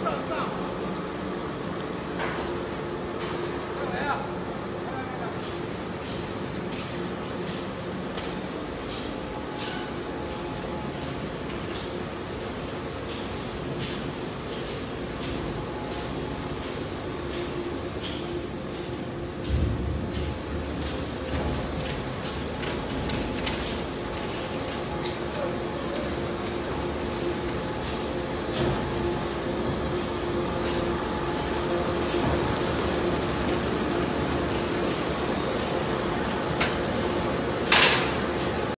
no no